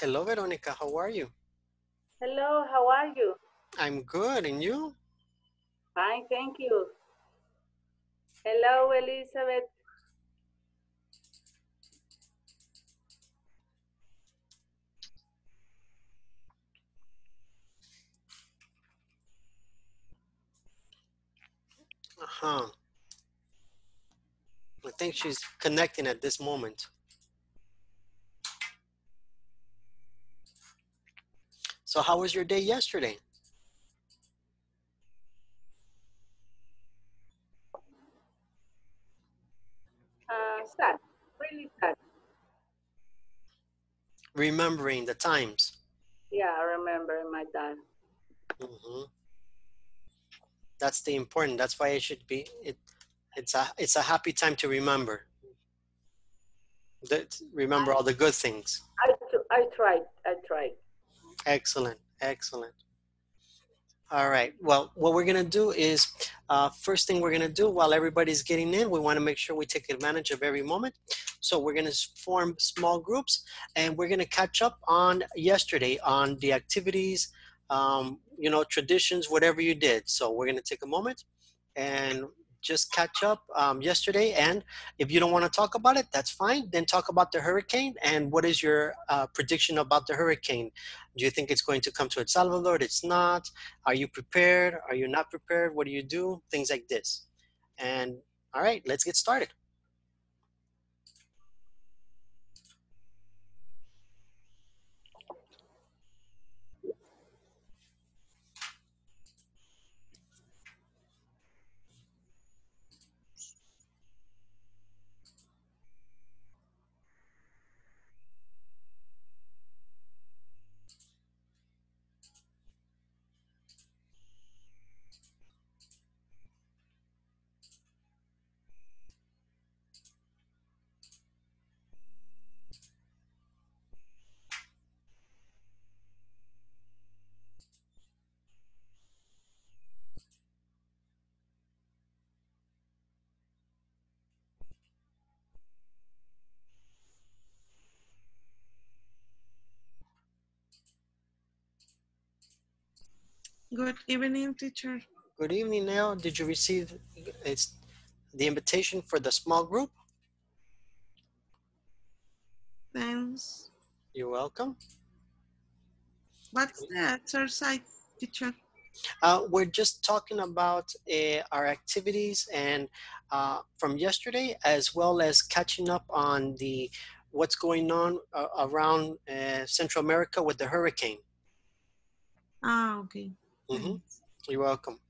Hello, Veronica. How are you? Hello, how are you? I'm good. And you? Fine, thank you. Hello, Elizabeth. Uh-huh. I think she's connecting at this moment. So how was your day yesterday? Uh, sad, really sad. Remembering the times. Yeah, I remember my dad. hmm That's the important. That's why it should be. It, it's a it's a happy time to remember. That remember all the good things. I, I tried, I tried. Excellent, excellent. All right. Well, what we're gonna do is, uh, first thing we're gonna do while everybody's getting in, we want to make sure we take advantage of every moment. So we're gonna form small groups, and we're gonna catch up on yesterday on the activities, um, you know, traditions, whatever you did. So we're gonna take a moment and just catch up um, yesterday. And if you don't want to talk about it, that's fine. Then talk about the hurricane and what is your uh, prediction about the hurricane. Do you think it's going to come to El Salvador? It's not. Are you prepared? Are you not prepared? What do you do? Things like this. And all right, let's get started. Good evening, teacher. Good evening, Nell. Did you receive it's the invitation for the small group? Thanks. You're welcome. What's the exercise, teacher? Uh, we're just talking about uh, our activities and uh, from yesterday, as well as catching up on the what's going on uh, around uh, Central America with the hurricane. Ah, okay. Mhm. Thanks. You're welcome.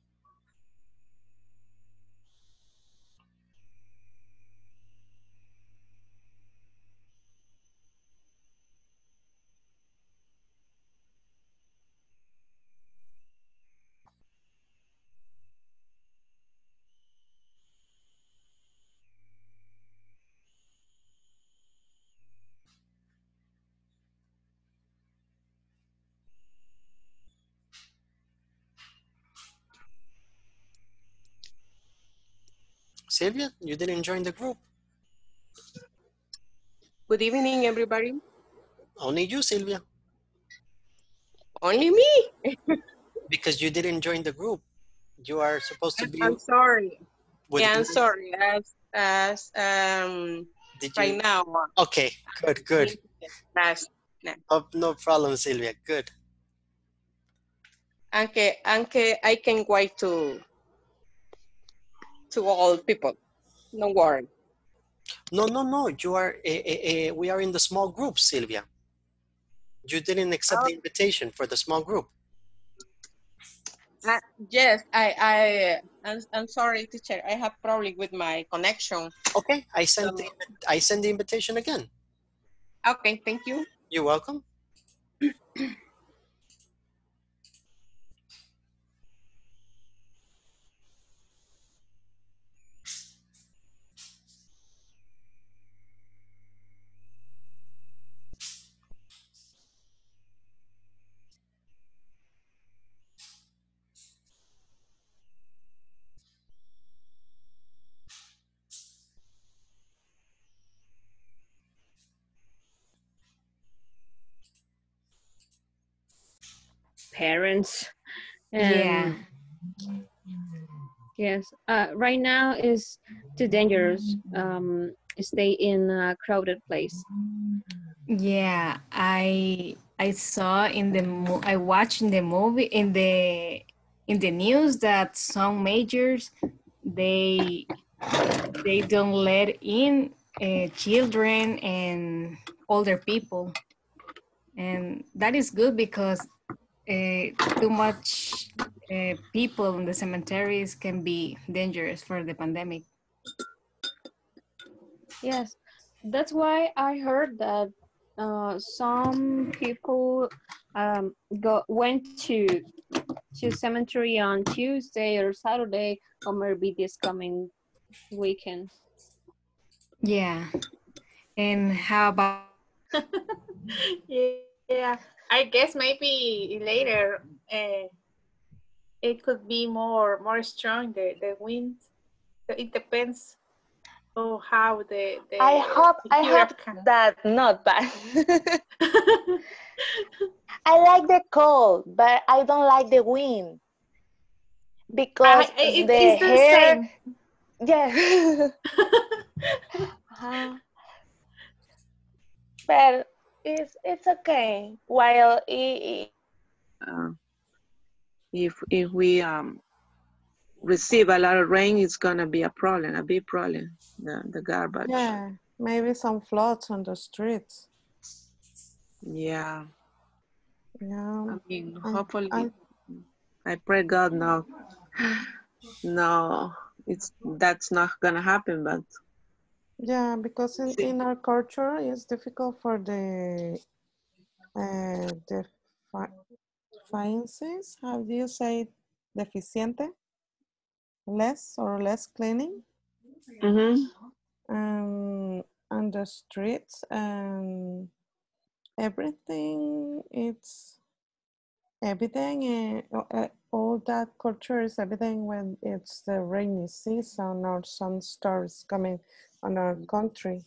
Sylvia, you didn't join the group. Good evening, everybody. Only you, Sylvia, Only me. because you didn't join the group. You are supposed to be I'm sorry. yeah, I'm sorry. As as um Did right you? now. Okay, good, good. Last. Oh, no problem, Sylvia. Good. Okay, okay, I can wait to to all people. Don't worry. No, no, no. You are. eh, eh, eh, we are in the small group, Sylvia. You didn't accept the invitation for the small group. Uh, yes, I I I'm, I'm sorry, teacher. I have problem with my connection. Okay, I sent the, I send the invitation again. Okay, thank you. You're welcome. parents. Yeah. Yes. Uh, right now is too dangerous. Um, stay in a crowded place. Yeah, I I saw in the I watched in the movie in the in the news that some majors they they don't let in uh, children and older people, and that is good because uh, too much uh, people in the cemeteries can be dangerous for the pandemic. Yes. That's why I heard that uh, some people um, go went to to cemetery on Tuesday or Saturday or maybe this coming weekend. Yeah, and how about yeah, I guess maybe later uh, it could be more more strong the the wind. It depends on how the the I hope I hope hurricane- that not bad. I like the cold, but I don't like the wind because I- it- the it's the hair. same. Yeah. Uh, but it's it's okay. While it, uh, if if we um, receive a lot of rain, it's gonna be a problem, a big problem. The the garbage. Yeah, maybe some floods on the streets. Yeah. Yeah. I mean, I- hopefully, I- I pray God no, no, it's that's not gonna happen. But Yeah, because in, in our culture, it's difficult for the uh, deficiencies. How do you say deficiente? Less or less cleaning Mhm. um, on the streets and everything. It's everything. Uh, uh, all that culture is everything when it's the rainy season or some stars coming on our country.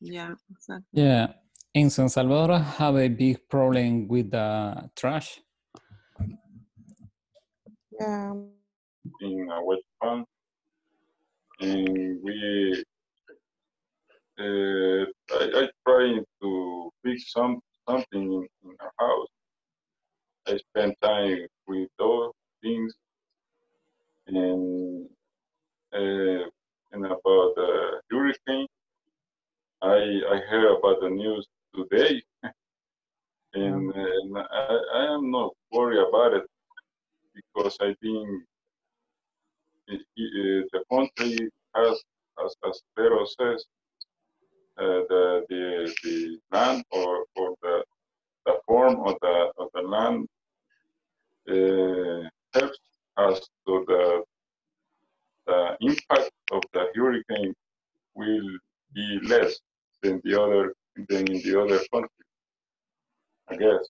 yeah, exactly. Yeah, in San Salvador, have a big problem with the trash. Yeah. in a wet farm, and we uh, I, I trying to fix some something in, in our house. I spend time with those things, and uh, and about the hurricane. I I heard about the news today, and, and I, I am not worried about it because I think it, it, the country has, as, as Pedro says, uh, the, the the land or, or the the form of the of the land uh, helps us to the the impact of the hurricane will be less than the other than in the other country, I guess.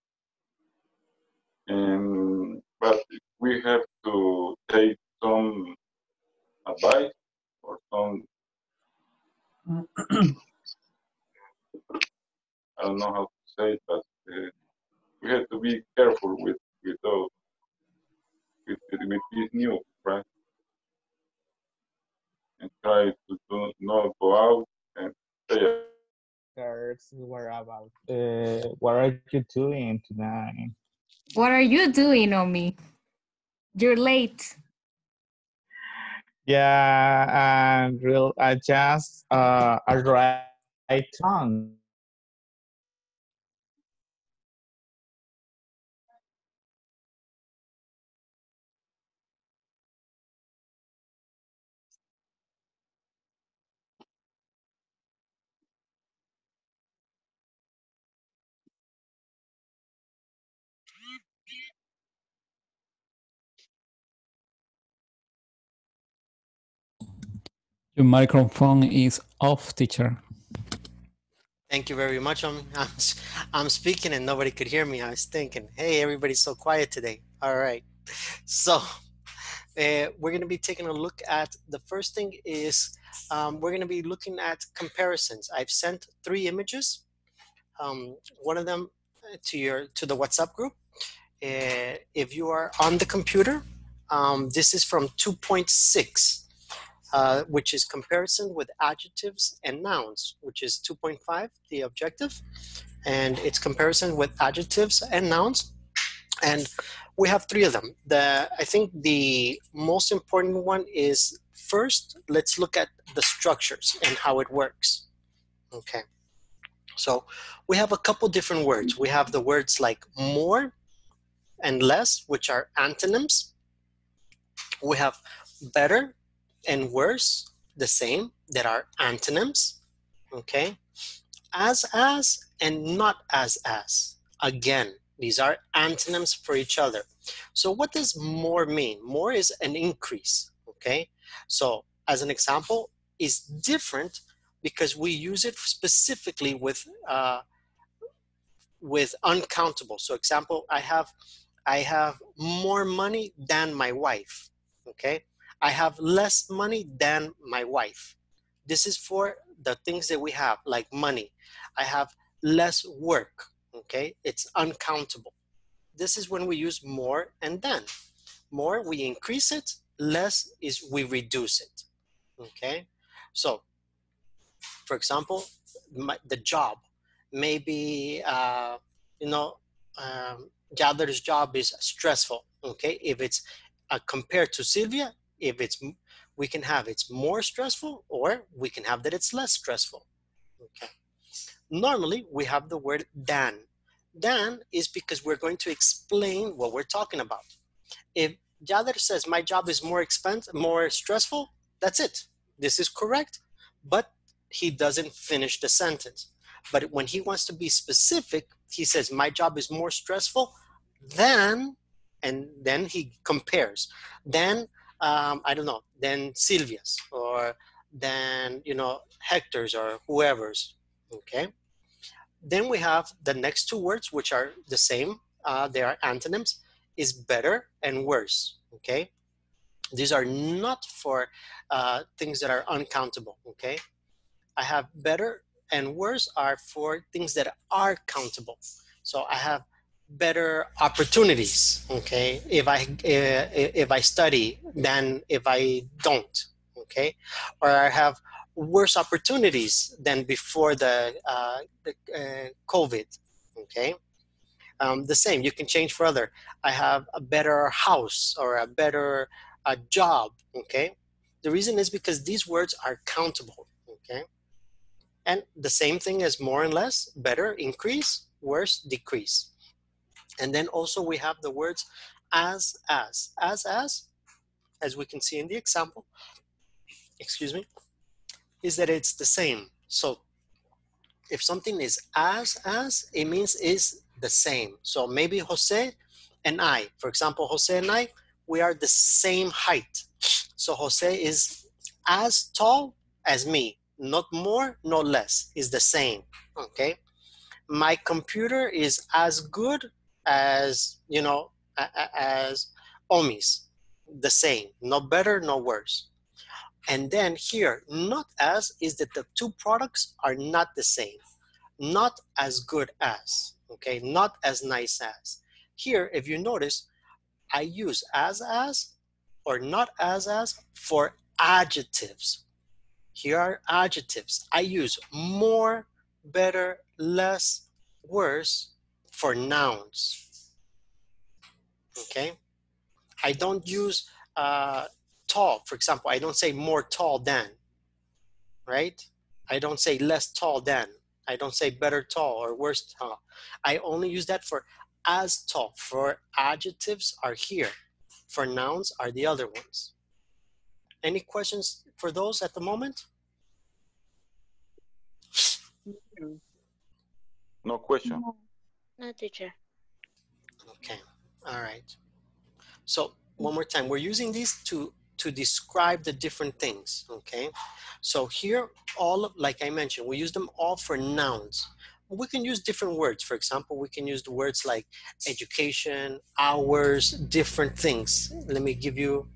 And but we have to take some advice or some I don't know how to say it, but uh, we have to be careful with with those with with this news, right? And try to do, not go out and stay. Girls, what about? Uh, what are you doing tonight? what are you doing on me? You're late. Yeah, and real. I just uh arrived on. Your microphone is off, teacher. Thank you very much. I'm, I'm, I'm speaking and nobody could hear me. I was thinking, hey, everybody's so quiet today. All right. So uh, we're going to be taking a look at the first thing is um, we're going to be looking at comparisons. I've sent three images. Um, one of them uh, to your to the WhatsApp group, Uh, if you are on the computer, um, this is from 2.6, uh, which is comparison with adjectives and nouns, which is 2.5, the objective, and it's comparison with adjectives and nouns. And we have three of them. The I think the most important one is first, let's look at the structures and how it works. Okay. So we have a couple different words. We have the words like more and less, which are antonyms. We have better and worse, the same, that are antonyms. Okay. As as and not as as. Again, these are antonyms for each other. So what does more mean? More is an increase. Okay. So as an example, is different because we use it specifically with uh, with uncountable. So example, I have I have more money than my wife. Okay, I have less money than my wife. This is for the things that we have, like money. I have less work. Okay, it's uncountable. This is when we use more and then. More we increase it, less is we reduce it. Okay, so for example, my, the job, maybe, uh, you know, um, the other's job is stressful. Okay, if it's uh, compared to Sylvia, if it's, we can have it's more stressful or we can have that it's less stressful. Okay. Normally we have the word than. Than is because we're going to explain what we're talking about. If Jader says my job is more expensive, more stressful, that's it. This is correct, but he doesn't finish the sentence. But when he wants to be specific, he says, My job is more stressful than, and then he compares. Then, um, I don't know, then Sylvia's or then, you know, Hector's or whoever's. Okay. Then we have the next two words, which are the same. Uh, they are antonyms, is better and worse. Okay. These are not for uh, things that are uncountable. Okay. I have better and worse are for things that are countable. So I have better opportunities. Okay, if I uh, if I study than if I don't. Okay, or I have worse opportunities than before the, uh, the uh, COVID. Okay, um, the same. You can change further. I have a better house or a better uh, job. Okay, the reason is because these words are countable. Okay. And the same thing as more and less, better, increase, worse, decrease. And then also we have the words as, as, as, as, as we can see in the example, excuse me, is that it's the same. So if something is as, as, it means is the same. So maybe Jose and I, for example, Jose and I, we are the same height. So Jose is as tall as me not more, not less, is the same. Okay. My computer is as good as, you know, as Omi's, the same, no better, no worse. And then here, not as is that the two products are not the same, not as good as, okay, not as nice as. Here, if you notice, I use as as or not as as for adjectives here are adjectives. I use more, better, less, worse for nouns. Okay? I don't use uh, tall, for example. I don't say more tall than, right? I don't say less tall than. I don't say better tall or worse tall. I only use that for as tall. For adjectives are here. For nouns are the other ones. Any questions for those at the moment? No question. No, teacher. Okay, all right. So one more time, we're using these to to describe the different things, okay? So here, all, like I mentioned, we use them all for nouns. We can use different words. For example, we can use the words like education, hours, different things. Let me give you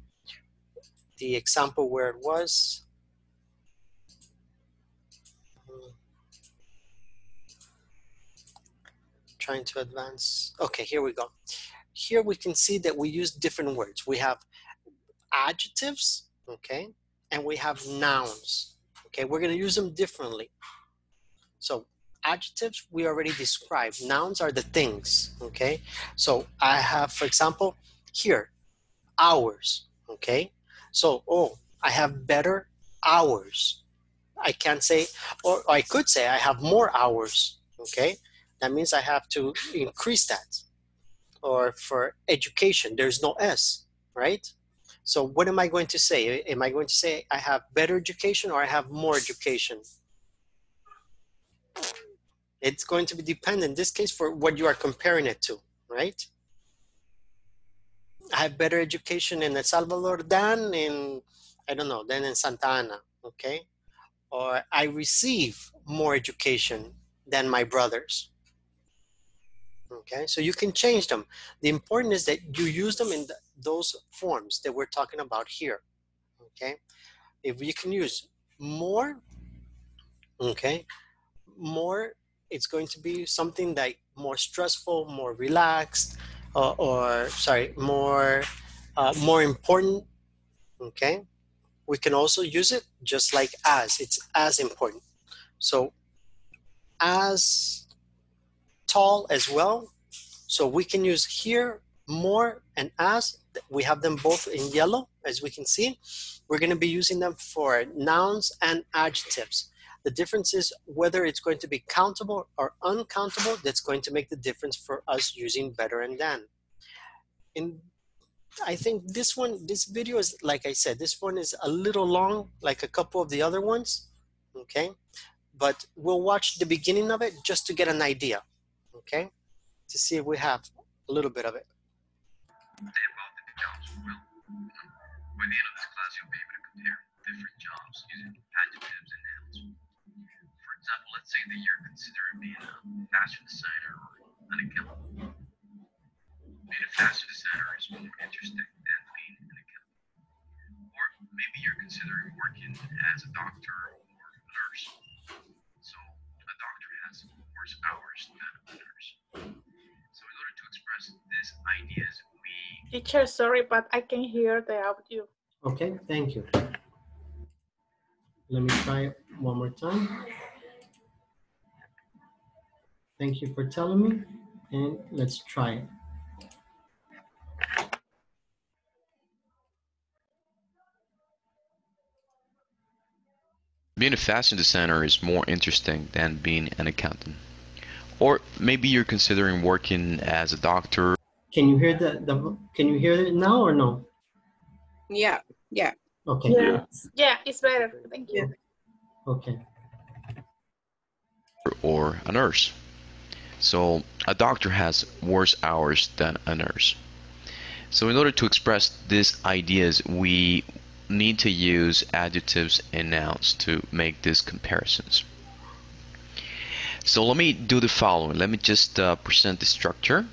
the example where it was. Trying to advance. Okay, here we go. here we can see that we use different words. We have adjectives, okay, and we have nouns. Okay, we're going to use them differently. So adjectives we already described. Nouns are the things. Okay, so I have, for example, here, hours. Okay, so oh, I have better hours. I can't say, or I could say I have more hours. Okay, that means I have to increase that. Or for education, there's no S, right? So what am I going to say? Am I going to say I have better education or I have more education? It's going to be dependent in this case for what you are comparing it to, right? I have better education in El Salvador than in, I don't know, than in Santa Ana, okay? Or I receive more education than my brothers. Okay, so you can change them. The important is that you use them in the, those forms that we're talking about here. Okay, if you can use more, okay, more, it's going to be something like more stressful, more relaxed, uh, or sorry, more, uh, more important. Okay, we can also use it just like as. It's as important. So as tall as well. So we can use here more and as. We have them both in yellow, as we can see. We're going to be using them for nouns and adjectives. The difference is whether it's going to be countable or uncountable. That's going to make the difference for us using better and than. In I think this one, this video is, like I said, this one is a little long, like a couple of the other ones, okay? But we'll watch the beginning of it just to get an idea, okay? To see if we have a little bit of it. By the end of this class, you'll be able to compare different jobs using adjectives and nouns. For example, let's say that you're considering being a fashion designer or an accountant. Being a fashion designer is more interesting than being an accountant. Or maybe you're considering working as a doctor or a nurse. So a doctor has worse hours than a. So in order to express these ideas, we Teacher, sorry, but I can hear the audio. Okay, thank you. Let me try it one more time. Thank you for telling me, and let's try it. Being a fashion designer is more interesting than being an accountant. Or maybe you're considering working as a doctor. Can you hear the, the can you hear it now or no? Yeah, yeah. Okay. Yeah, yeah it's better. Thank you. Okay. or a nurse. So a doctor has worse hours than a nurse. So in order to express these ideas, we need to use adjectives and nouns to make these comparisons. So let me do the following. Let me just uh, present the structure.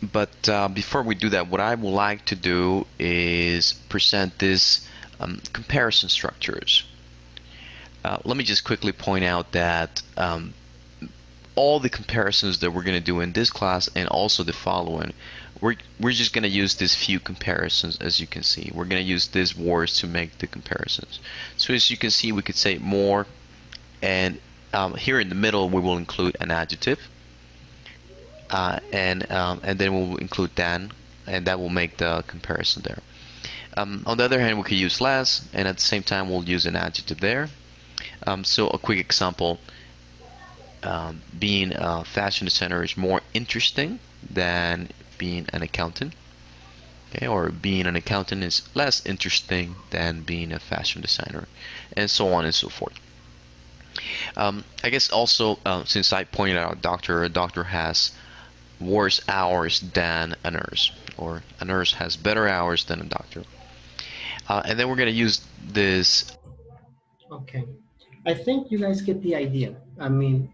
But uh, before we do that, what I would like to do is present these um, comparison structures. Uh, let me just quickly point out that um, all the comparisons that we're going to do in this class and also the following, we're, we're just going to use these few comparisons as you can see. We're going to use these words to make the comparisons. So as you can see, we could say more and um, here in the middle we will include an adjective uh, and um, and then we'll include than and that will make the comparison there. Um, on the other hand, we could use less, and at the same time, we'll use an adjective there. Um, so a quick example, um, being a fashion designer is more interesting than being an accountant. Okay, or being an accountant is less interesting than being a fashion designer, and so on and so forth. Um, I guess also, uh, since I pointed out doctor, a doctor has worse hours than a nurse, or a nurse has better hours than a doctor. Uh, and then we're going to use this. Okay. I think you guys get the idea. I mean,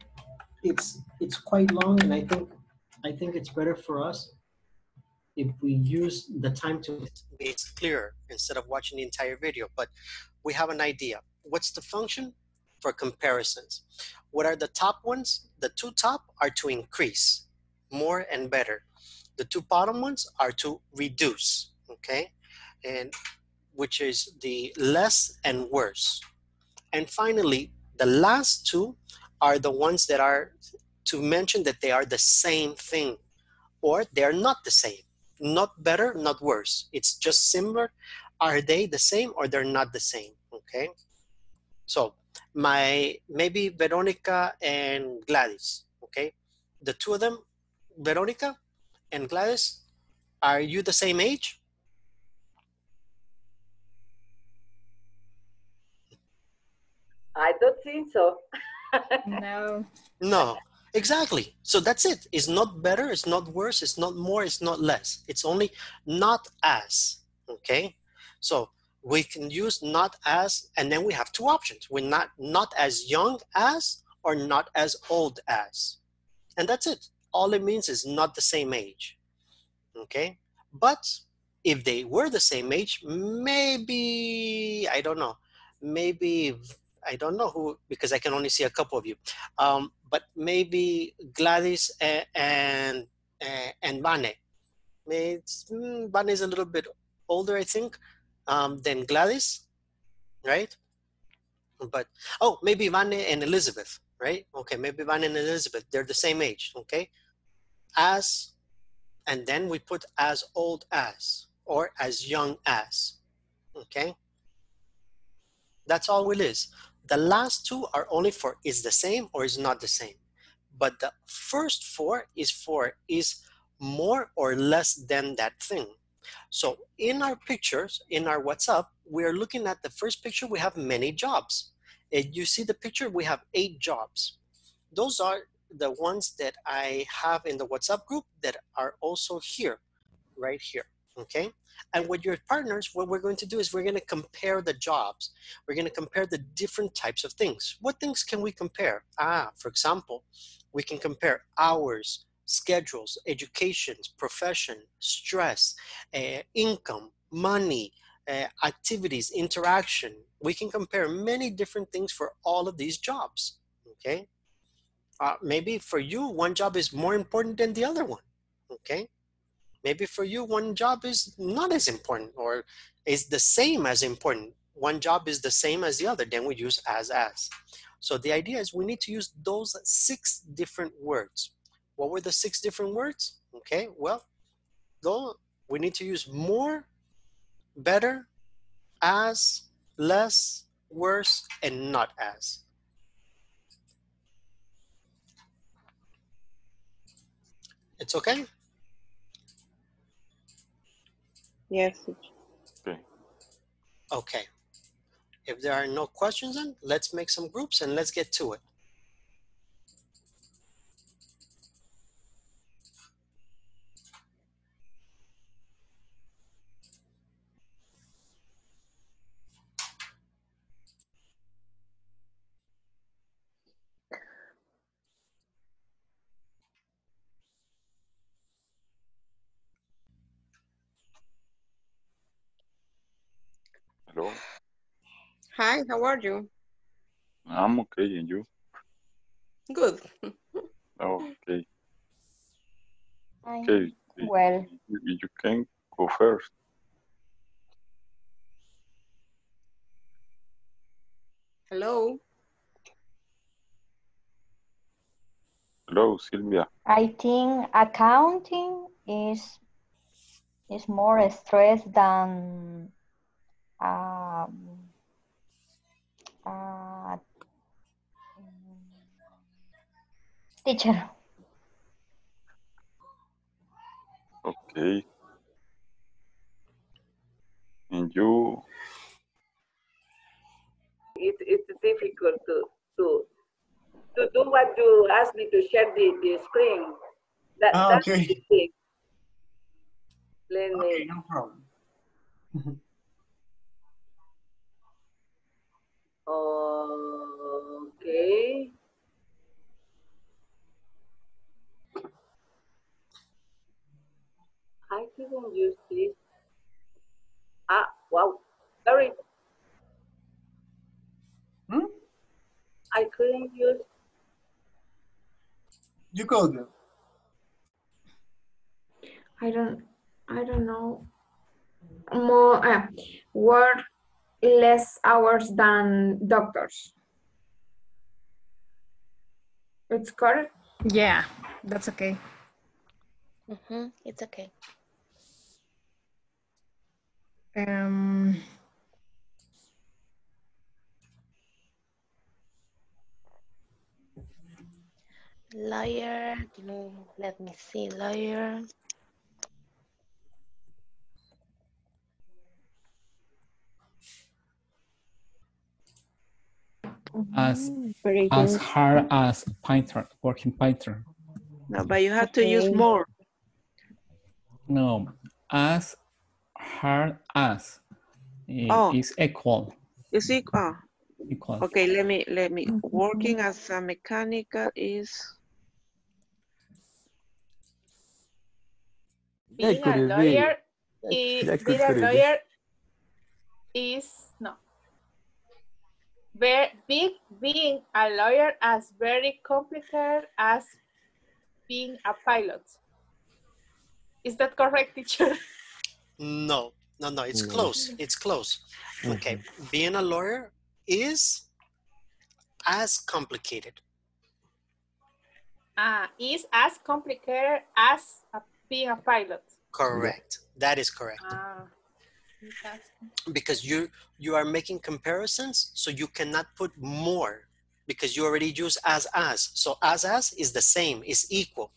it's it's quite long, and I think I think it's better for us if we use the time to it's clearer instead of watching the entire video. But we have an idea. What's the function for comparisons? What are the top ones? The two top are to increase. more and better. The two bottom ones are to reduce, okay? And which is the less and worse. And finally, the last two are the ones that are to mention that they are the same thing or they're not the same. Not better, not worse. It's just similar. Are they the same or they're not the same? Okay. So my maybe Veronica and Gladys. Okay. The two of them, Veronica and Gladys, are you the same age? I don't think so. No. No, exactly. So that's it. It's not better, it's not worse, it's not more, it's not less. It's only not as. Okay? So we can use not as, and then we have two options. We're not not as young as or not as old as. And that's it. All it means is not the same age. Okay? But if they were the same age, maybe I don't know. Maybe I don't know who because I can only see a couple of you. Um, but maybe Gladys and and, and mm, Vane is a little bit older, I think, um, than Gladys, right? But oh, maybe Vane and Elizabeth, right? Okay, maybe Vane and Elizabeth, they're the same age, okay? As, and then we put as old as or as young as, okay? That's all it is. The last two are only for is the same or is not the same. But the first four is for is more or less than that thing. So in our pictures, in our WhatsApp, we are looking at the first picture, we have many jobs. And you see the picture, we have eight jobs. Those are the ones that I have in the WhatsApp group that are also here, right here, okay? And with your partners, what we're going to do is we're going to compare the jobs. We're going to compare the different types of things. What things can we compare? Ah, for example, we can compare hours, schedules, education, profession, stress, uh, income, money, uh, activities, interaction. We can compare many different things for all of these jobs. Okay. Uh, maybe for you, one job is more important than the other one. Okay. Maybe for you, one job is not as important or is the same as important. One job is the same as the other, then we use as as. So the idea is we need to use those six different words. What were the six different words? Okay, well, though we need to use more, better, as, less, worse, and not as. It's okay? Yes. Okay. Okay. If there are no questions then, let's make some groups and let's get to it. Hello. Hi, how are you? I'm okay, and you? Good. Okay. I'm Okay. well. You, you can go first. Hello. Hello, Sylvia. I think accounting is is more stress than teacher. Okay. And you? It, it's difficult to, to, to do what you asked me to share the, the screen. That, ah, that's okay. the thing. Let me. Okay, no problem. Okay. I didn't use this. Ah, wow. Sorry. Hmm? I couldn't use. You could. I don't, I don't know. More, uh, work less hours than doctors. It's correct? Yeah, that's okay. Mhm, It's okay. Um, Lawyer, let me see, lawyer. as Very as good. hard as Python, working Python. No, but you have to use more. No, as hard as eh, Oh. is equal. Is it? Oh, Equal. okay. Let me let me. Working as a mechanical is Being a lawyer is being a could it be? lawyer is no. Be, being being a lawyer as very complicated as being a pilot. Is that correct, teacher? No, no, no. It's No. close. It's close. Okay. Being a lawyer is as complicated. Ah, is as complicated as a, being a pilot. Correct. That is correct. Ah, is Because you you are making comparisons, so you cannot put more because you already use as as. So as as is the same, is equal.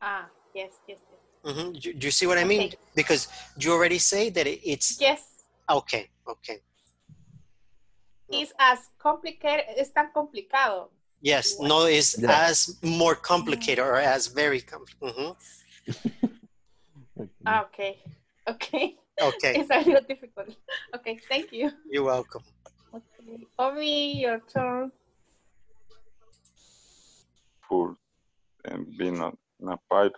ah, yes, yes, yes. hmm Do, do you see what I mean? Okay. Because you already say that it, it's Yes, okay. Okay. is as complicated, es tan complicado. Yes. No is Yeah. as more complicated or as very complicated. Ah, okay, okay. Okay. It's a little difficult. Okay, thank you. You're welcome. Okay, Omi, your turn. for and being a, a pilot.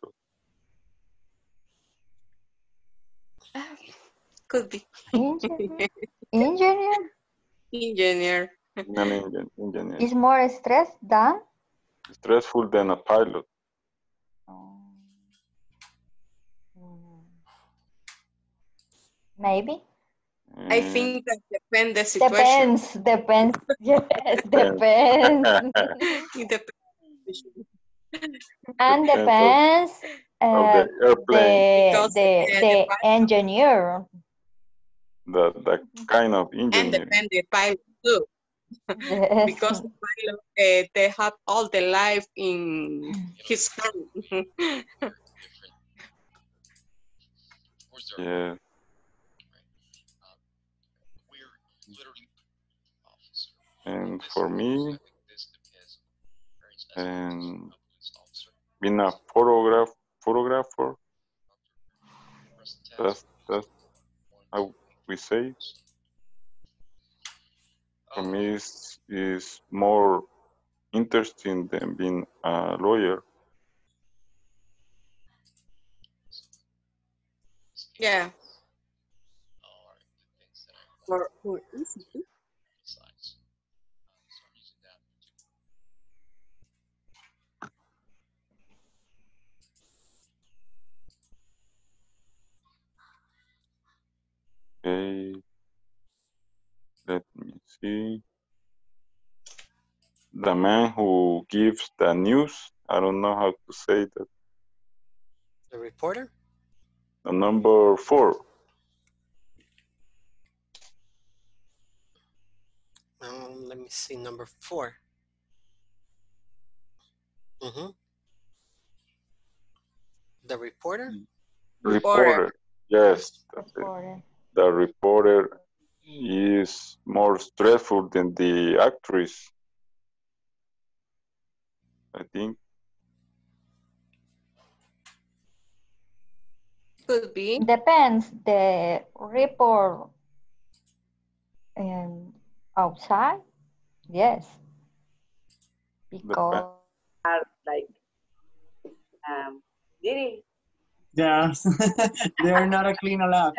Could be Engineer? Engineer engineer. An engin- engineer. is more stressed than Stressful than a pilot. maybe. I think that depends the situation. Depends, depends. Yes, depends. It depends. and Depends depends of uh, the airplane, the the the- the the engineer. the, the kind of engineer. depend the pilot too. Because the pilot uh, they have all the life in his hand. Yeah. And for me, and being a photograph photographer, that's that's how we say. For me, is is more interesting than being a lawyer. yeah. For, for easy Okay. Let me see. The man who gives the news. I don't know how to say that. The reporter. The number four. Um, let me see. Number four. Mm-hmm. The reporter. Reporter. Reporter. Yes. Reporter. The reporter is more stressful than the actress. I think. Could be. Depends the report um, outside. Yes. Because Are like, um, Didi, Yeah, they're not a clean lab.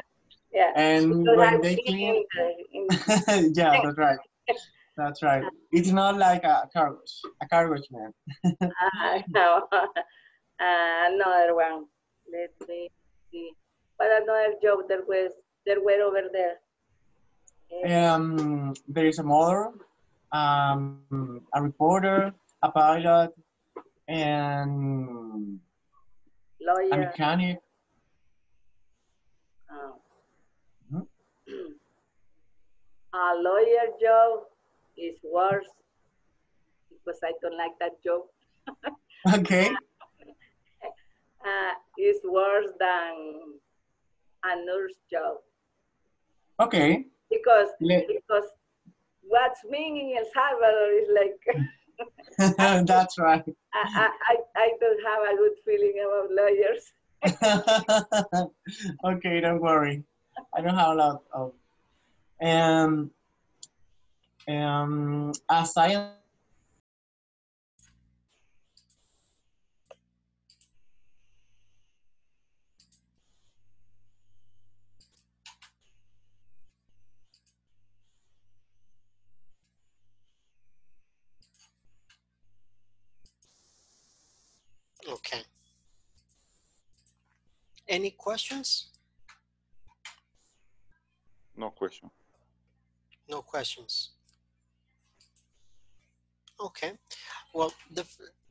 Yeah. And Because when I'm they in the- yeah, that's right. That's right. It's not like a car wash, a car wash man. Ah, no. Uh, another one. Let me see. What another job there was there were over there? Um, there is a mother, um, a reporter, a pilot, and a mechanic. Oh. Mhm. A lawyer job is worse because I don't like that job. Okay. Uh, it's worse than a nurse job Okay. because Le- because what's mean in El Salvador is like That's right. I, I, I I don't have a good feeling about lawyers. okay, don't worry. I don't have a lot of. Um, um, a science. Okay. Any questions? No question. No questions. Okay. Well, the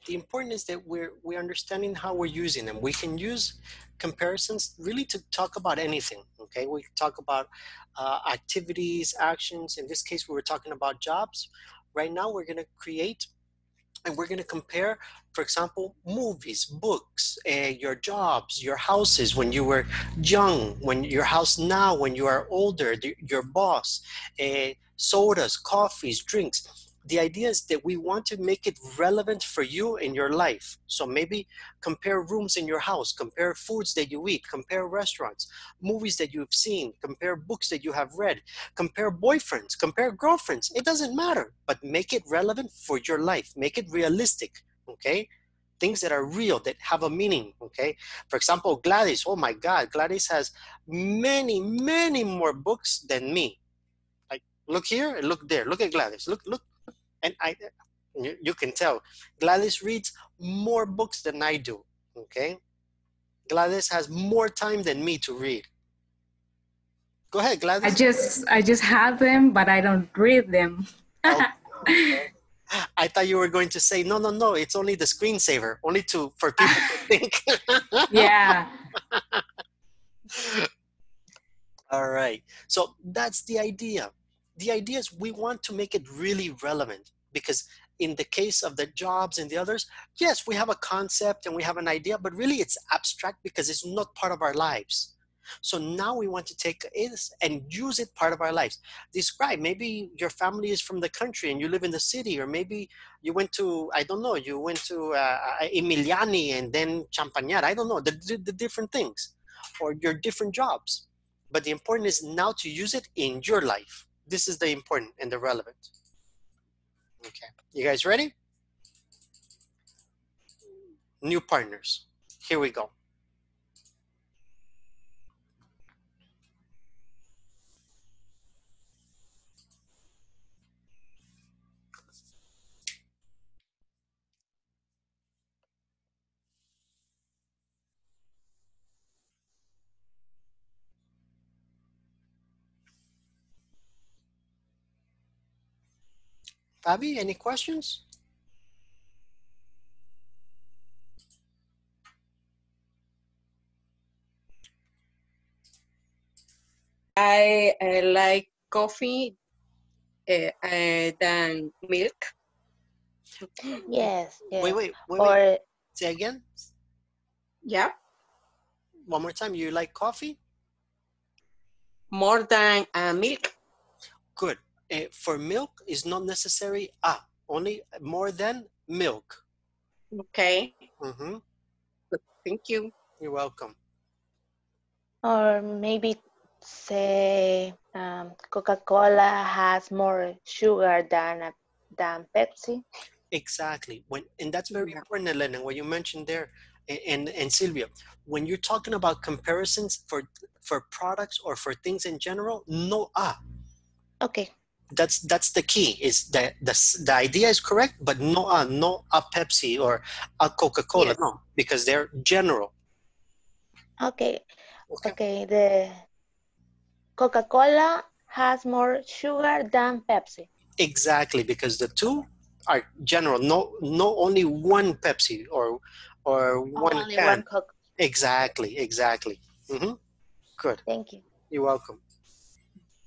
the important is that we're we're understanding how we're using them. We can use comparisons really to talk about anything. Okay, we talk about uh, activities, actions. In this case, we were talking about jobs. Right now, we're going to create and we're going to compare, for example, movies, books, uh, your jobs, your houses when you were young, when your house now, when you are older, the, your boss, uh, sodas, coffees, drinks. The idea is that we want to make it relevant for you in your life. So maybe compare rooms in your house, compare foods that you eat, compare restaurants, movies that you've seen, compare books that you have read, compare boyfriends, compare girlfriends. It doesn't matter, but make it relevant for your life. Make it realistic, okay? Things that are real, that have a meaning, okay? For example, Gladys, oh my God, Gladys has many, many more books than me. Like, look here and look there. Look at Gladys. Look, look. And I, you, can tell, Gladys reads more books than I do, okay? Gladys has more time than me to read. Go ahead, Gladys. I just I just have them, but I don't read them. Oh, I thought you were going to say, no, no, no, it's only the screensaver, only to for people to think. yeah. All right. So that's the idea. The idea is we want to make it really relevant because in the case of the jobs and the others, yes, we have a concept and we have an idea, but really it's abstract because it's not part of our lives. So now we want to take this and use it part of our lives. Describe maybe your family is from the country and you live in the city, or maybe you went to I don't know, you went to uh, Emiliani and then Champagnat. I don't know the, the, the different things, or your different jobs. But the important is now to use it in your life. This is the important and the relevant. Okay, you guys ready? New partners. Here we go. Fabi, any questions? I, I like coffee uh, uh, than milk. Yes, yes. Wait, wait, wait, Or wait. Say again. Yeah, One more time. You like coffee? more than uh, milk. Good. Uh, for milk is not necessary ah, only more than milk. Okay, hmm thank you. You're welcome. or maybe say um, Coca-Cola has more sugar than a, than Pepsi. Exactly. When and that's very important, Elena. What you mentioned there, a- and and Sylvia, when you're talking about comparisons for for products or for things in general, no ah. Okay. That's that's the key. Is that the the idea is correct, but no uh, no a Pepsi or a Coca Cola, no, because they're general. Okay. Okay. The Coca-Cola has more sugar than Pepsi. Exactly, because the two are general. No, no, only one Pepsi or or one Only can. one Coke. Exactly, exactly. hmm Good. Thank you. You're welcome.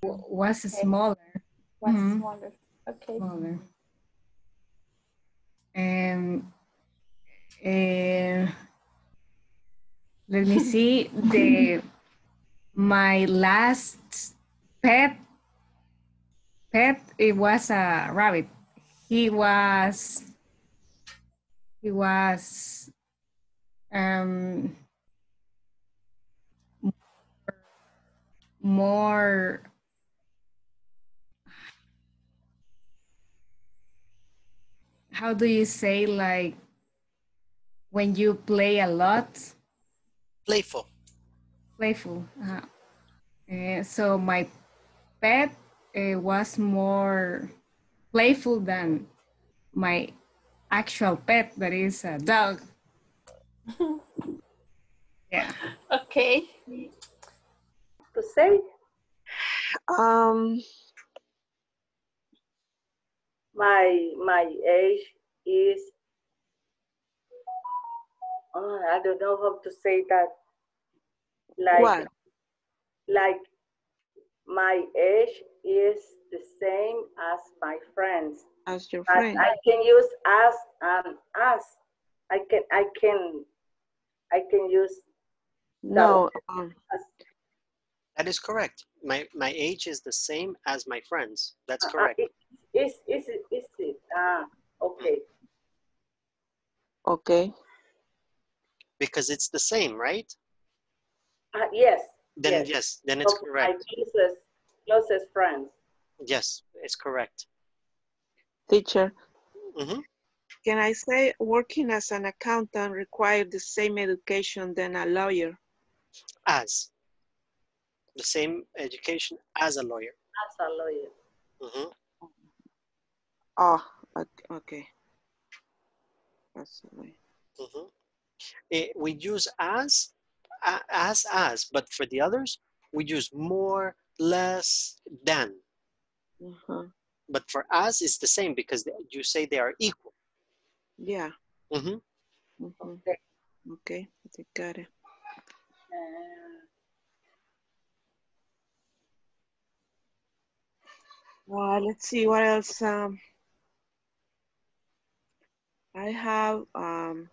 Was smaller. Was Mhm. smaller. Okay. Smaller. Um, eh, let me see. The my last pet pet it was a rabbit. He was he was um more how do you say like when you play a lot Playful. playful uh, uh, so my pet uh, was more playful than my actual pet that is a dog yeah Okay. To say Um, my my age is oh, I don't know how to say that. Like What? like my age is the same as my friends. as your But friend. I can use as and as. I can I can I can use No, um, That is correct. My my age is the same as my friends. That's Uh, uh, correct. it- Is is it is it ah okay. okay. Because it's the same, right? Uh, yes. Then yes, then it's Of My correct. closest closest friends. Yes, it's correct. Teacher, hmm can I say working as an accountant requires the same education than a lawyer? As the same education as a lawyer. As a lawyer. hmm Oh, ok- okay. That's the way. hmm we use as, as, as, but for the others, we use more, less, than. Uh-huh. But for us, it's the same because you say they are equal. Yeah. hmm mhm. Okay. Okay, I got it. Uh, Uh, let's see what else. Um, I have. Um,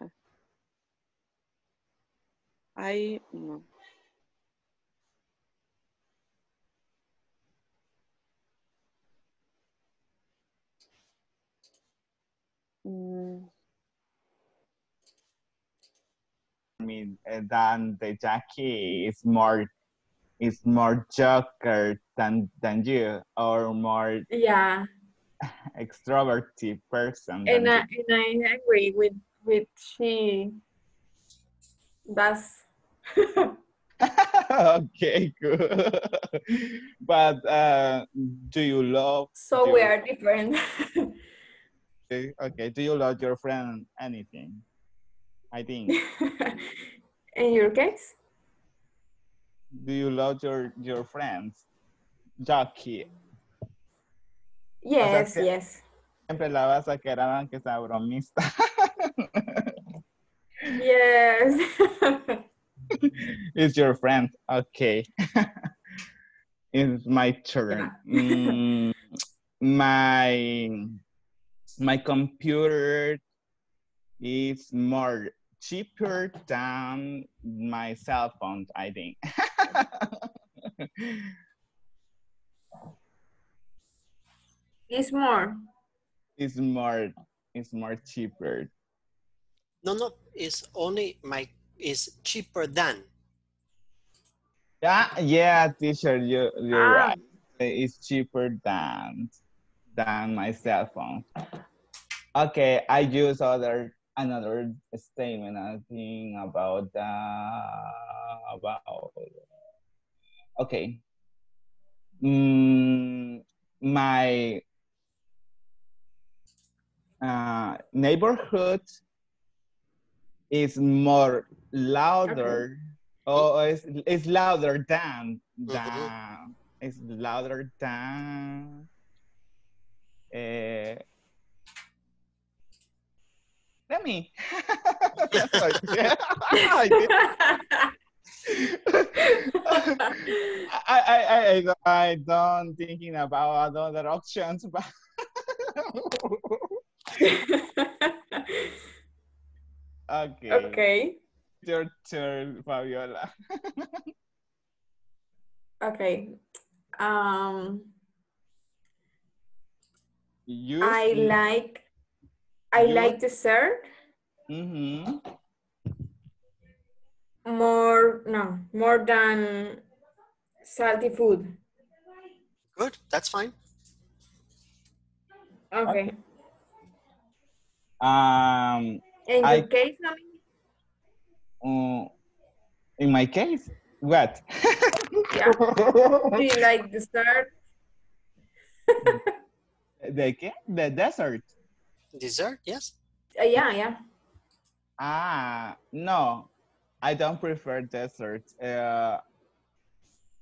I no. Mm, I mean, than the Jackie is more is more joker than than you, or more Yeah. extroverted person. And I, and I agree with with she. That's okay, good. but uh, do you love? so we are different. Okay, okay. Do you love your friend anything? I think. In your case? Do you love your your friends? Jackie. Yes, que- yes. Siempre la vas a querer aunque sea bromista. Yes. It's your friend. Okay. it's my turn. Mm, my my computer is more cheaper than my cell phone, I think. it's more. it's more it's more cheaper. No, no, it's only my, is cheaper than. Yeah, yeah, teacher, you you're Ah. right. It's cheaper than than my cell phone. Okay, I use other another statement. I think about the about. Okay, mm, my uh, neighborhood is more louder. Or it's, it's louder than than it's louder than uh, let me. I, I, I, I, I don't thinking about other options, but okay. Okay. Your turn, Fabiola. Okay. Um, You I like I You- like dessert Mm-hmm. more no more than salty food. Good, that's fine. Okay. Um, In I- your case, Nami? uh, in my case, what? Yeah. Do you like dessert? the ca- the desert. Dessert, yes. Uh, yeah, yeah. Ah, no, I don't prefer desserts. Uh,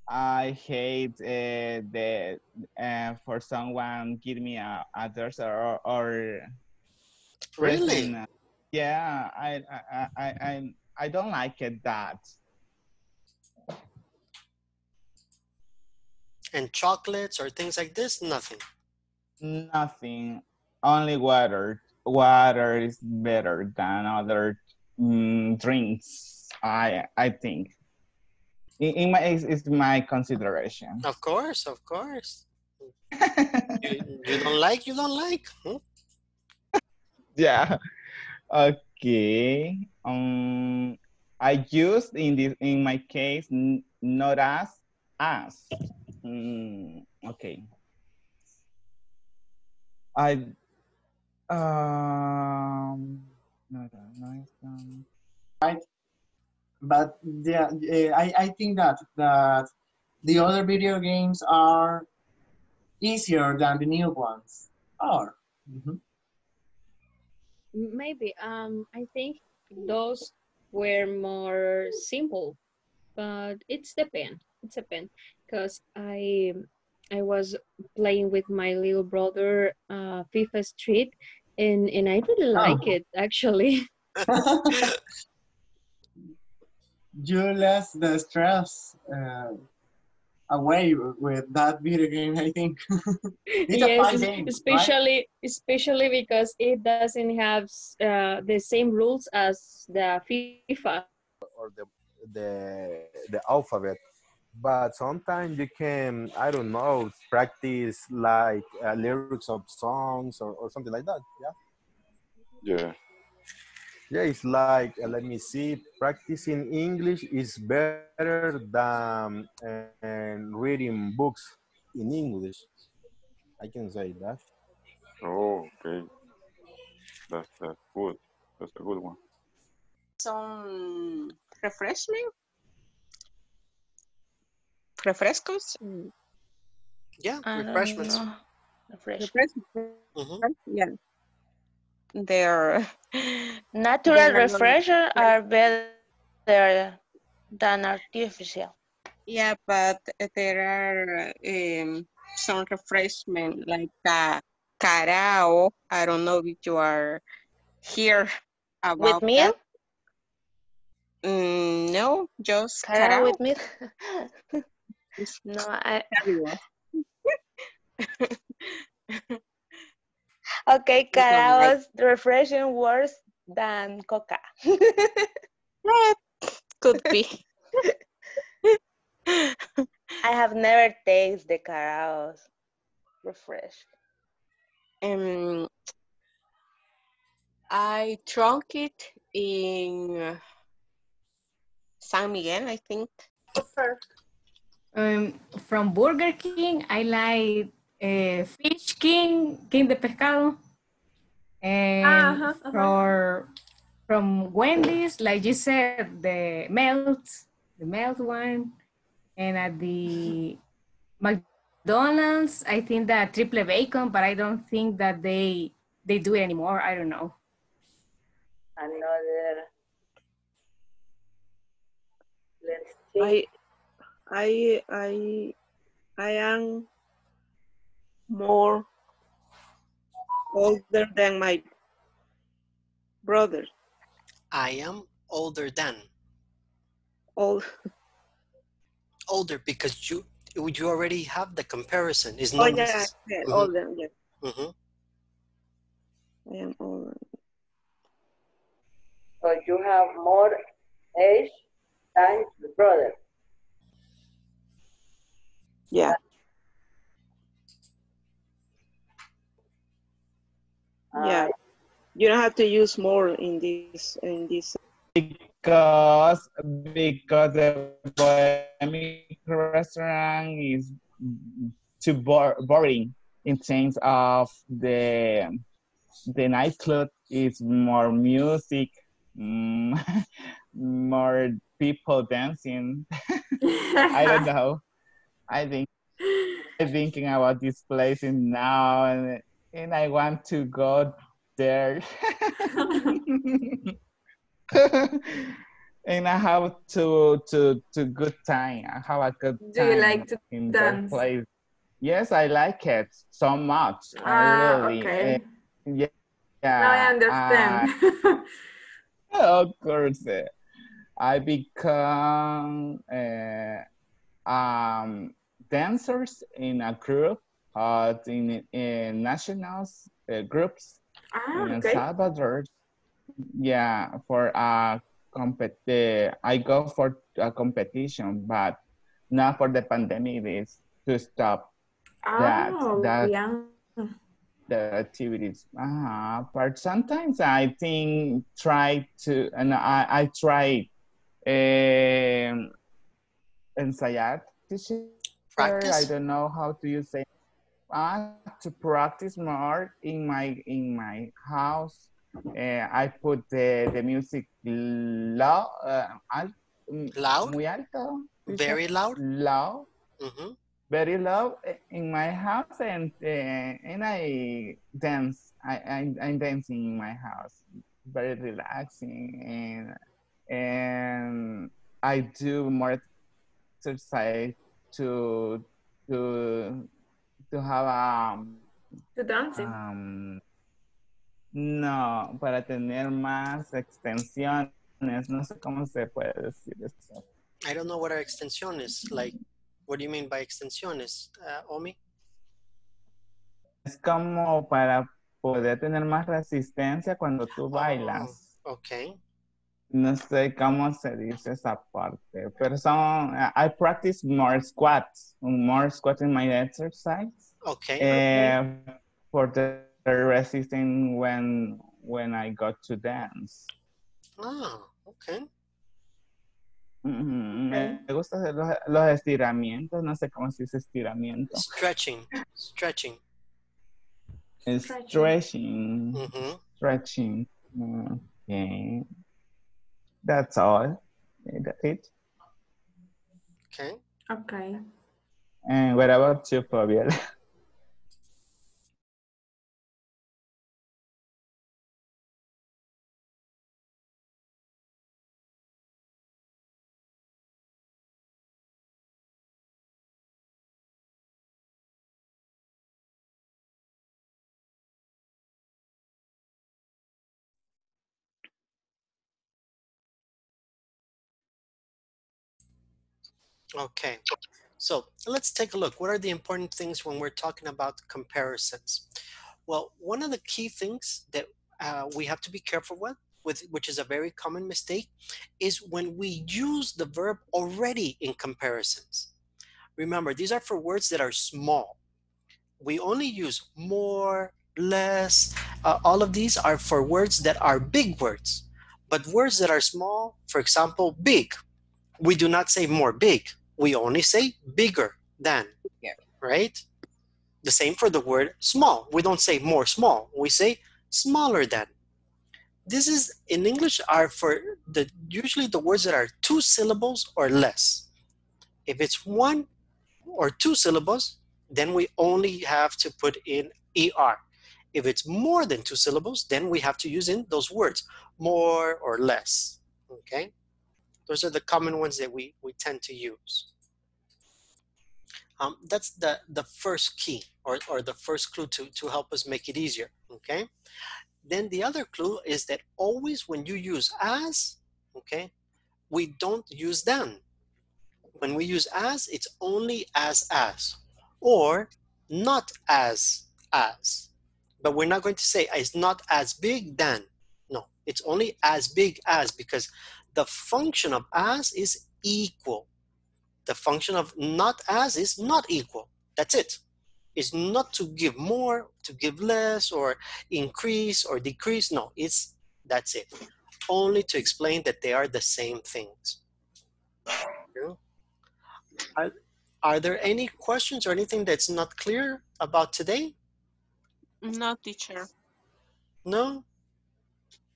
I hate uh, the uh, for someone give me a, a dessert or, or Really? Yeah, I I I I I- don't like it that. And chocolates or things like this, nothing. Nothing. Only water. Water is better than other mm, drinks. I I think. In, in my is, is my consideration. Of course, of course. you, you don't like, you don't like. Hmm? Yeah. Okay. Um, I used in this in my case not as as. Mm, okay. I um. Not a nice right? But yeah, eh, I, I think that that the other video games are easier than the new ones are. Mhm. Maybe. Um, I think those were more simple, but it's depend. It's depend because I I was playing with my little brother uh, FIFA Street, and and I like Oh. it actually. you less the stress uh, away with that video game. I think it's a yes, fun es- game, right? especially especially because it doesn't have uh, the same rules as the FIFA. or the the the alphabet but sometimes you can i don't know practice like uh, lyrics of songs or, or something like that yeah Yeah. Yeah it's like uh, let me see practicing english is better than uh, reading books in english i can say that Oh, okay. That's that's good. That's a good one. Some refreshment. Refrescos. Yeah, I don't refreshments. know. Refresh. Mhm. Yeah. They're Natural they are better than artificial. Yeah, but there are um, some refreshment like uh, carao. I don't know if you are here about With milk? that. Mm, no, just Carao carao. with milk? no, I. Okay, It's not right. caraos refreshing worse than coca. Eh, Could be. I have never tasted the caraos refresh. Um, I drunk it in San Miguel, I think. Um, from Burger King, I like uh, Fish King, King de Pescado. And Ajá, ajá. for, from Wendy's, like you said, the melt, the melt one. And at the McDonald's, I think that triple bacon, but I don't think that they they do it anymore. I don't know. Another. Let's see. I, I, I, I am more older than my brother. I am older than. Old. Older because you you already have the comparison. Is Oh not yeah, necess- yeah, Mhm, older. Yeah, mhm. I am older. So you have more age than your brother. Yeah. Yeah. You don't have to use more in this in this. because because the Bohemian restaurant is too bor- boring in terms of the the nightclub is more music, more people dancing. I don't know. I think I'm thinking about this place and now and and I want to go there. and I have to to to good time. I have a good Do you time like to in that dance? place. Yes, I like it so much. I Ah, really. okay. eh, yeah. Now I understand. of course. eh, I become uh, um, dancers in a group, uh, in, in nationals uh, groups Ah, in okay. Salvador. Yeah, for a compet. uh, I go for a competition, but not for the pandemic. Is to stop that Oh, that yeah. the activities. Uh, but sometimes I think try to, and I, I try um, ensayar, teacher. I don't know how do you say. Uh, to practice more in my in my house. Uh, I put the, the music low, uh, al- mm, Loud? muy alto. Very loud? Loud Mhm. very loud in my house and uh, and I dance. I, I I'm dancing in my house, very relaxing and and I do more exercise to to to have um To dancing. um no para tener más extensiones. No sé cómo se puede decir eso. I don't know what are extensiones. Like, what do you mean by extensiones, uh, Omi? Es como para poder tener más resistencia cuando tú bailas. Okay. No sé cómo se dice esa parte, pero son, I practice more squats, more squats in my exercise. Okay. eh, for the resistance when when I got to dance. Ah, okay. Ujú, Me me gusta hacer los, los estiramientos, no sé cómo se dice estiramiento. Stretching. Stretching. Stretching. Mhm. Stretching. Okay. That's all. That's it. Okay. Okay. And what about you, Fabiola? Okay. So let's take a look. What are the important things when we're talking about comparisons? Well, one of the key things that uh, we have to be careful with, with, which is a very common mistake, is when we use the verb already in comparisons. Remember, these are for words that are small. We only use more, less. Uh, all of these are for words that are big words. But words that are small, for example, big, we do not say more big. We only say bigger than, right? The same for the word small. We don't say more small. We say smaller than. This is in English are for the usually the words that are two syllables or less. If it's one or two syllables, then we only have to put in ER. If it's more than two syllables, then we have to use in those words, more or less, okay? Those are the common ones that we, we tend to use. Um, that's the, the first key or, or the first clue to, to help us make it easier, okay? Then the other clue is that always when you use as, okay, we don't use than. When we use as, it's only as as or not as as. But we're not going to say it's not as big than. No, it's only as big as because the function of as is equal. The function of not as is not equal. That's it. It's not to give more, to give less, or increase or decrease. No, it's that's it. Only to explain that they are the same things. Are, are there any questions or anything that's not clear about today? No, teacher. No?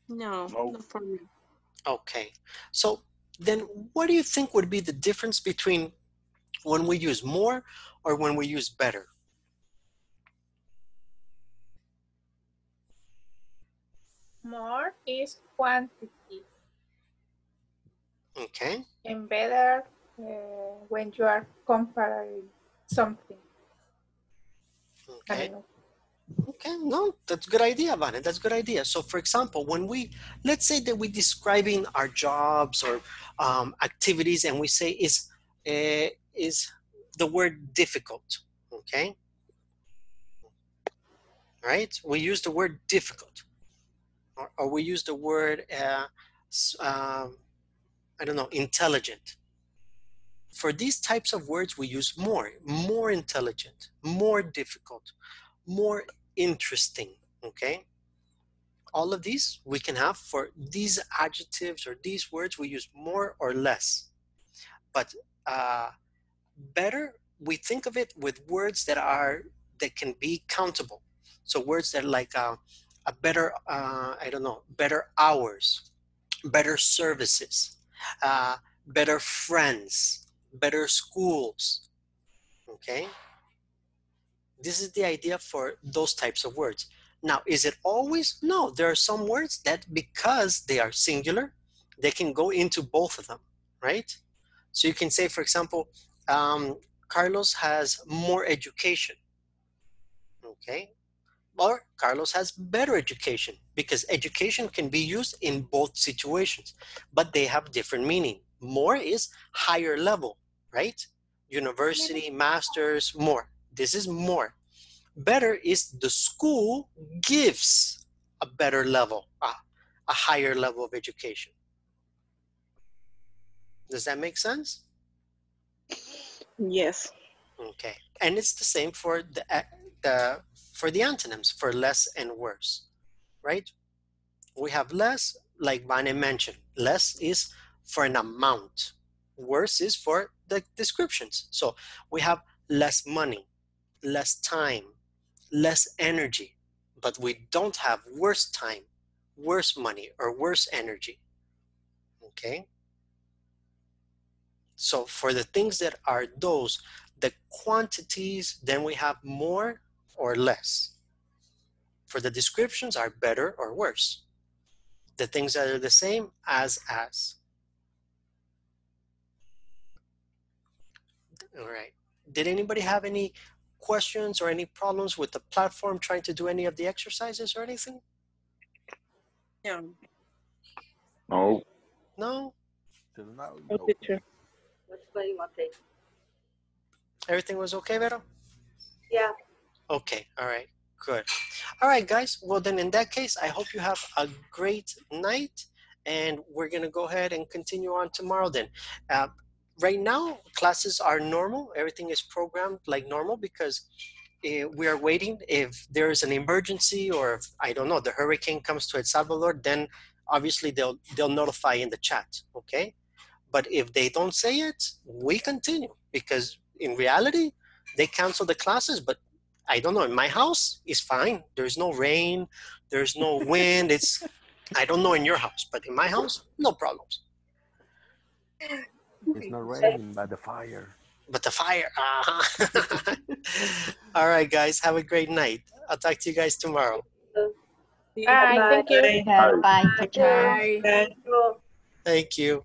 No, no for me. Okay. So then what do you think would be the difference between when we use more or when we use better? More is quantity Okay. and better uh, when you are comparing something. I Okay. Okay, no, that's a good idea, Vane. That's a good idea. So, for example, when we, let's say that we're describing our jobs or um, activities and we say is, uh, is the word difficult, okay? Right? We use the word difficult. Or, or we use the word, uh, I don't know, intelligent. For these types of words, we use more, more intelligent, more difficult, more interesting, okay? All of these we can have for these adjectives or these words, we use more or less. But uh, better, we think of it with words that are, that can be countable. So words that like uh, a better, uh, I don't know, better hours, better services, uh, better friends, better schools, okay? This is the idea for those types of words. Now, is it always? No, there are some words that because they are singular, they can go into both of them, right? So you can say, for example, um, Carlos has more education, okay? Or Carlos has better education because education can be used in both situations, but they have different meaning. More is higher level, right? University, masters, more. This is more. Better is the school gives a better level, a, a higher level of education. Does that make sense? Yes. Okay, and it's the same for the the for the antonyms for less and worse, right? We have less, like Vane mentioned. Less is for an amount. Worse is for the descriptions. So we have less money, less time, less energy, but we don't have worse time, worse money, or worse energy. Okay. So for the things that are those, the quantities, then we have more or less. For the descriptions are better or worse. The things that are the same as as. All right. Did anybody have any questions or any problems with the platform trying to do any of the exercises or anything? Yeah. No. No? No, teacher. That's. Everything was okay, Vero? Yeah. Okay, all right, good. All right, guys. Well, then in that case, I hope you have a great night, and we're gonna go ahead and continue on tomorrow. Then, uh, right now, classes are normal. Everything is programmed like normal because uh, we are waiting. If there is an emergency or if, I don't know, the hurricane comes to El Salvador, then obviously they'll they'll notify in the chat. Okay, but if they don't say it, we continue because in reality, they cancel the classes, but I don't know. In my house, it's fine. There's no rain. There's no wind. It's I don't know in your house, but in my house, no problems. It's not raining, but the fire. But the fire. Uh-huh. All right, guys. Have a great night. I'll talk to you guys tomorrow. Bye. Thank you. Bye. Bye. Ciao. Bye. Thank you.